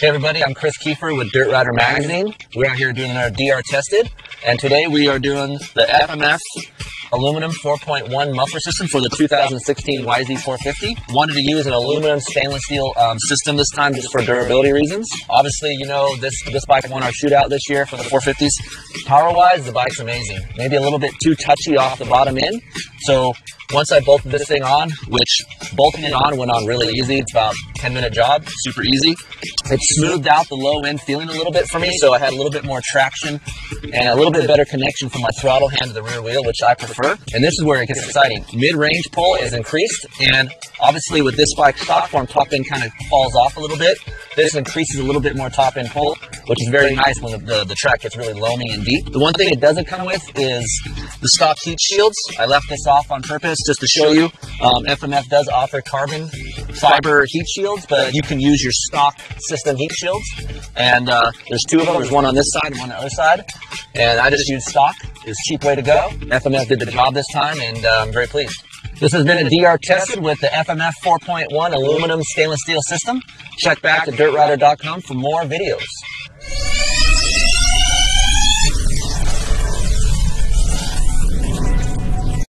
Hey everybody, I'm Kris Keefer with Dirt Rider Magazine. We're out here doing our DR tested, and today we are doing the FMF aluminum 4.1 muffler system for the 2016 YZ450. Wanted to use an aluminum stainless steel um, system this time just for durability reasons. Obviously, you know, this, this bike won our shootout this year for the 450s. Power-wise, the bike's amazing. Maybe a little bit too touchy off the bottom end. So once I bolted this thing on, which bolting it on went on really easy. It's about 10 minute job, super easy. It smoothed out the low end feeling a little bit for me, so I had a little bit more traction and a little bit better connection from my throttle hand to the rear wheel, which I prefer. And this is where it gets exciting. Mid-range pull is increased, and obviously with this bike stock form, top end kind of falls off a little bit. This increases a little bit more top end pull, which is very nice when the, the, the track gets really loamy and deep. The one thing it doesn't come with is the stock heat shields. I left this off on purpose just to show you. Um, FMF does offer carbon fiber heat shields, but you can use your stock system heat shields. And uh, there's two of them. There's one on this side and one on the other side. And I just use stock. It's a cheap way to go. FMF did the job this time, and uh, I'm very pleased. This has been a DR tested with the FMF 4.1 aluminum stainless steel system. Check back to dirtrider.com for more videos.